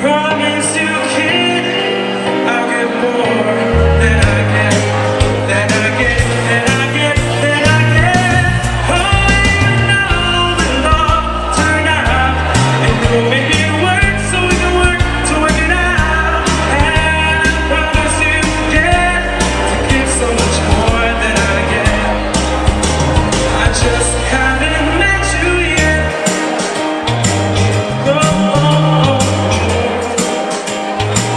Cry